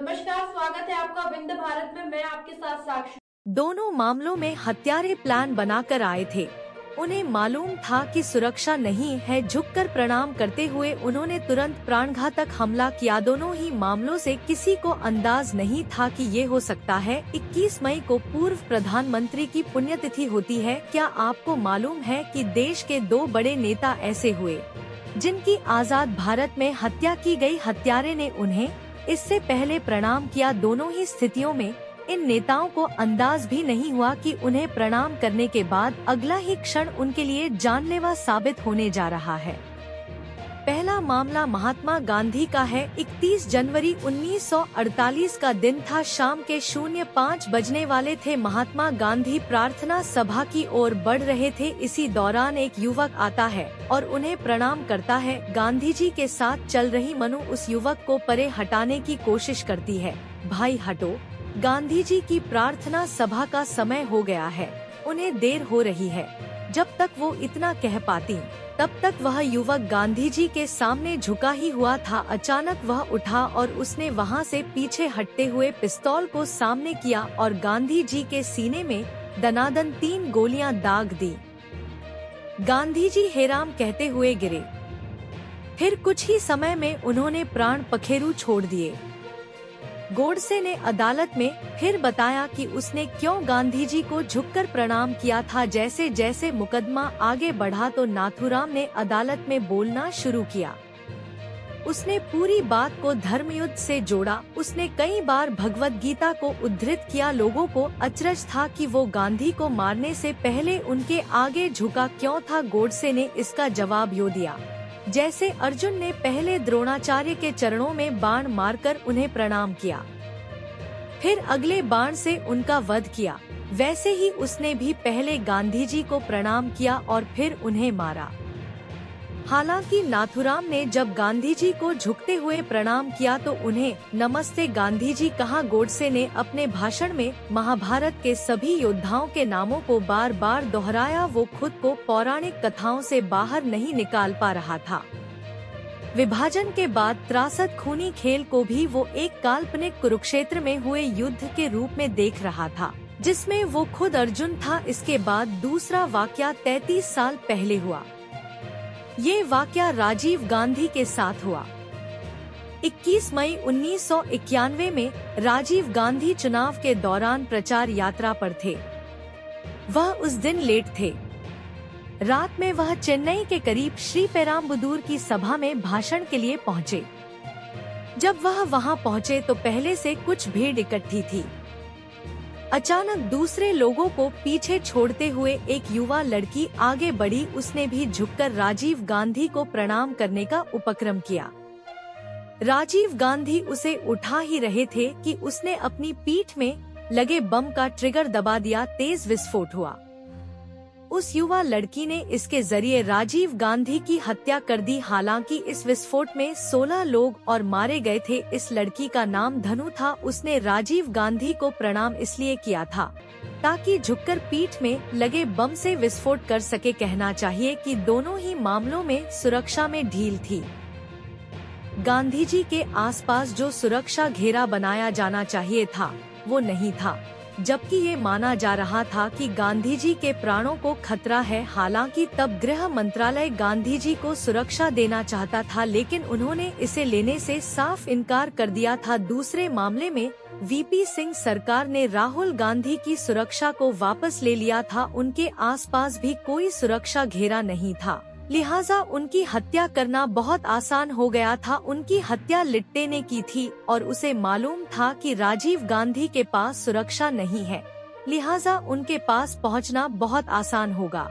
नमस्कार, स्वागत है आपका विंध्य भारत में। मैं आपके साथ साक्षी। दोनों मामलों में हत्यारे प्लान बनाकर आए थे। उन्हें मालूम था कि सुरक्षा नहीं है, झुककर प्रणाम करते हुए उन्होंने तुरंत प्राणघातक हमला किया। दोनों ही मामलों से किसी को अंदाज नहीं था कि ये हो सकता है। 21 मई को पूर्व प्रधानमंत्री की पुण्यतिथि होती है। क्या आपको मालूम है कि देश के दो बड़े नेता ऐसे हुए, जिनकी आज़ाद भारत में हत्या की गई हत्यारे ने उन्हें इससे पहले प्रणाम किया दोनों ही स्थितियों में, इन नेताओं को अंदाज भी नहीं हुआ कि उन्हें प्रणाम करने के बाद अगला ही क्षण उनके लिए जानलेवा साबित होने जा रहा है। पहला मामला महात्मा गांधी का है। 31 जनवरी 1948 का दिन था। शाम के शून्य पाँच बजने वाले थे। महात्मा गांधी प्रार्थना सभा की ओर बढ़ रहे थे। इसी दौरान एक युवक आता है और उन्हें प्रणाम करता है। गांधी जी के साथ चल रही मनु उस युवक को परे हटाने की कोशिश करती है। भाई हटो गांधी जी की प्रार्थना सभा का समय हो गया है। उन्हें देर हो रही है। जब तक वो इतना कह पाती, तब तक वह युवक गांधी जी के सामने झुका ही हुआ था। अचानक वह उठा और उसने वहाँ से पीछे हटते हुए पिस्तौल को सामने किया और गांधी जी के सीने में दनादन तीन गोलियाँ दाग दी। गांधी जी हेराम कहते हुए गिरे। फिर कुछ ही समय में उन्होंने प्राण पखेरु छोड़ दिए। गोडसे ने अदालत में फिर बताया कि उसने क्यों गांधी जी को झुककर प्रणाम किया था, जैसे जैसे मुकदमा आगे बढ़ा तो नाथुराम ने अदालत में बोलना शुरू किया। उसने पूरी बात को धर्मयुद्ध से जोड़ा। उसने कई बार भगवत गीता को उद्धृत किया। लोगों को अचरज था कि वो गांधी को मारने से पहले उनके आगे झुका क्यों था, गोडसे ने इसका जवाब यो दिया। जैसे अर्जुन ने पहले द्रोणाचार्य के चरणों में बाण मारकर उन्हें प्रणाम किया। फिर अगले बाण से उनका वध किया। वैसे ही उसने भी पहले गांधी जी को प्रणाम किया और फिर उन्हें मारा। हालाँकि नाथुराम ने जब गांधी जी को झुकते हुए प्रणाम किया तो उन्हें नमस्ते गांधी जी कहा गोडसे ने अपने भाषण में महाभारत के सभी योद्धाओं के नामों को बार बार दोहराया, वो खुद को पौराणिक कथाओं से बाहर नहीं निकाल पा रहा था। विभाजन के बाद त्रासद खूनी खेल को भी वो एक काल्पनिक कुरुक्षेत्र में हुए युद्ध के रूप में देख रहा था, जिसमें वो खुद अर्जुन था। इसके बाद दूसरा वाक्य तैतीस साल पहले हुआ। ये वाक्य राजीव गांधी के साथ हुआ। 21 मई उन्नीस सौ इक्यानवे में राजीव गांधी चुनाव के दौरान प्रचार यात्रा पर थे। वह उस दिन लेट थे। रात में वह चेन्नई के करीब श्री पेराम्बुदूर की सभा में भाषण के लिए पहुँचे। जब वह वहाँ पहुँचे तो पहले से कुछ भीड़ इकट्ठी थी। अचानक दूसरे लोगों को पीछे छोड़ते हुए एक युवा लड़की आगे बढ़ी, उसने भी झुककर राजीव गांधी को प्रणाम करने का उपक्रम किया। राजीव गांधी उसे उठा ही रहे थे कि उसने अपनी पीठ में लगे बम का ट्रिगर दबा दिया, तेज विस्फोट हुआ। उस युवा लड़की ने इसके ज़रिए राजीव गांधी की हत्या कर दी। हालाँकि इस विस्फोट में 16 लोग और मारे गए थे। इस लड़की का नाम धनु था। उसने राजीव गांधी को प्रणाम इसलिए किया था ताकि झुककर पीठ में लगे बम से विस्फोट कर सके। कहना चाहिए कि दोनों ही मामलों में सुरक्षा में ढील थी। गांधी जी के आसपास जो सुरक्षा घेरा बनाया जाना चाहिए था, वो नहीं था। जबकि ये माना जा रहा था कि गांधी जी के प्राणों को खतरा है, हालाँकि तब गृह मंत्रालय गांधी जी को सुरक्षा देना चाहता था, लेकिन उन्होंने इसे लेने से साफ़ इनकार कर दिया था। दूसरे मामले में वीपी सिंह सरकार ने राहुल गांधी की सुरक्षा को वापस ले लिया था, उनके आसपास भी कोई सुरक्षा घेरा नहीं था। लिहाजा उनकी हत्या करना बहुत आसान हो गया था। उनकी हत्या लिट्टे ने की थी और उसे मालूम था कि राजीव गांधी के पास सुरक्षा नहीं है। लिहाजा उनके पास पहुँचना बहुत आसान होगा।